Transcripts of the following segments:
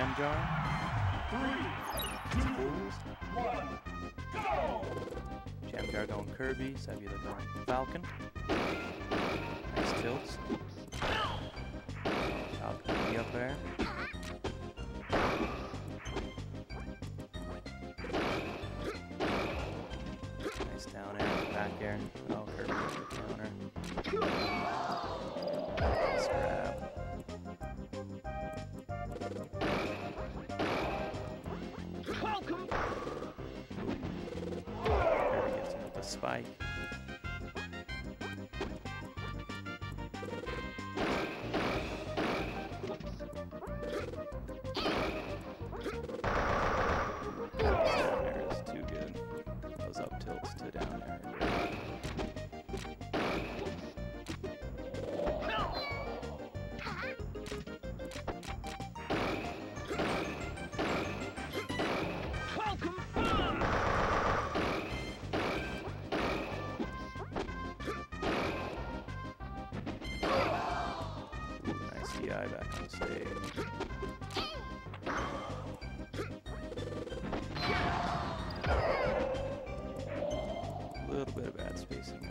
Jamjar? Three, two, one, go! Jamjar going Kirby, Sebula going Falcon. Nice tilts. Falcon the up air. Nice down air, back air. Spike. A little bit of bad spacing.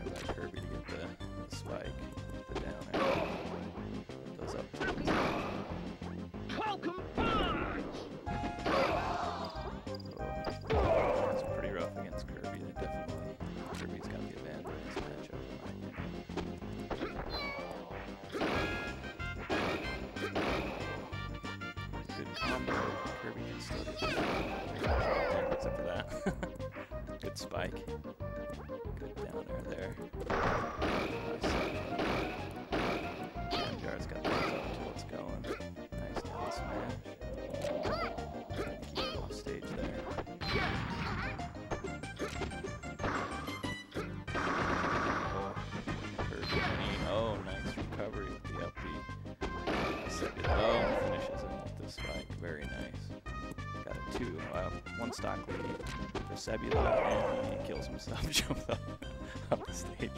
spike. two, uh, one stock lead. For Sebula, and he kills himself, jumps up, up the stage.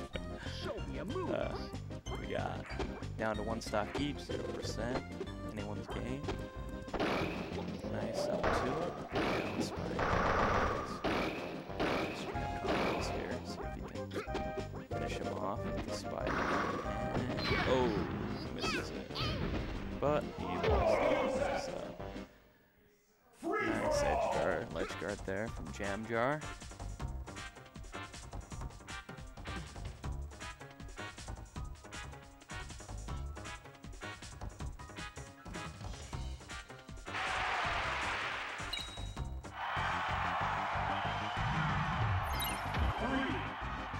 uh, we got? Down to one stock each, 0%, anyone's game. Nice, up two, down finish him off with oh, misses it. But he lost. nice edge guard, ledge guard there from Jam Jamjar.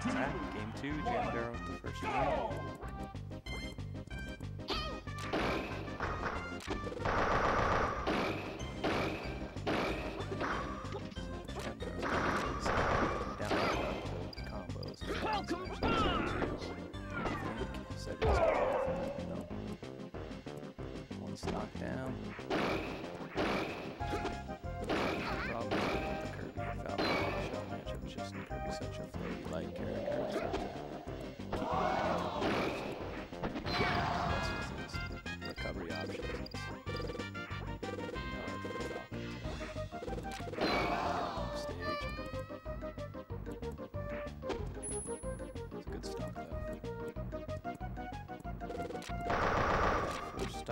Alright, game two, Jamjar with the first one.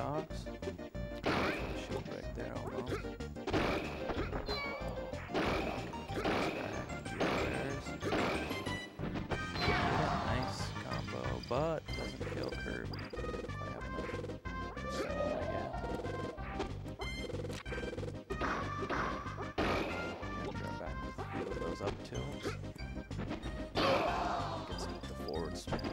box. Shield back there, I don't know. Nice combo, but doesn't kill Kirby. Up tilts. Gets the forward smash.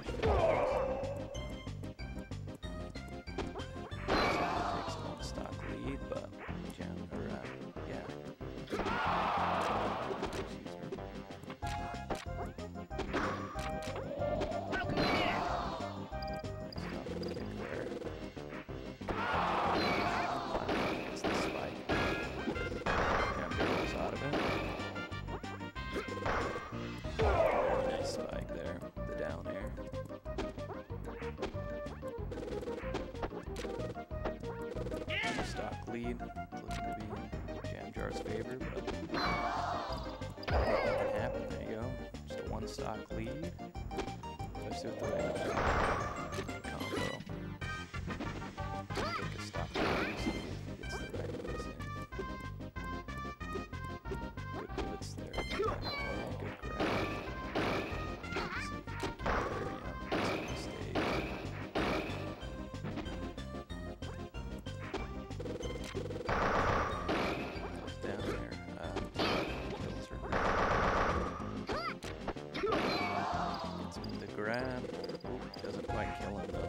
Lead. It's looking to be Jamjar's favor, but anything can happen. There you go. Just a one stock lead. Especially with the right combo. The right moves. Good pivots there. Good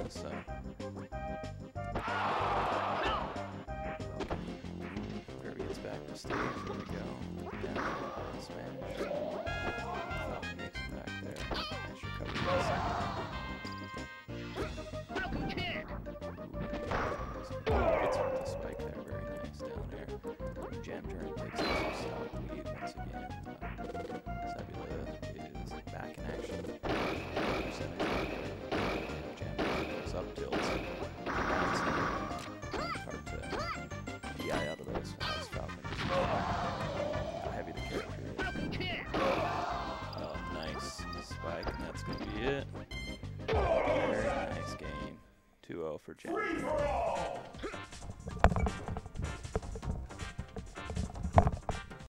so. Kirby gets back to stage. Here we go. Down. Smash. Falcon makes it back there. Nice recovery. second. Gets the spike there, very nice down there. Jam turn for Jam. Free for all.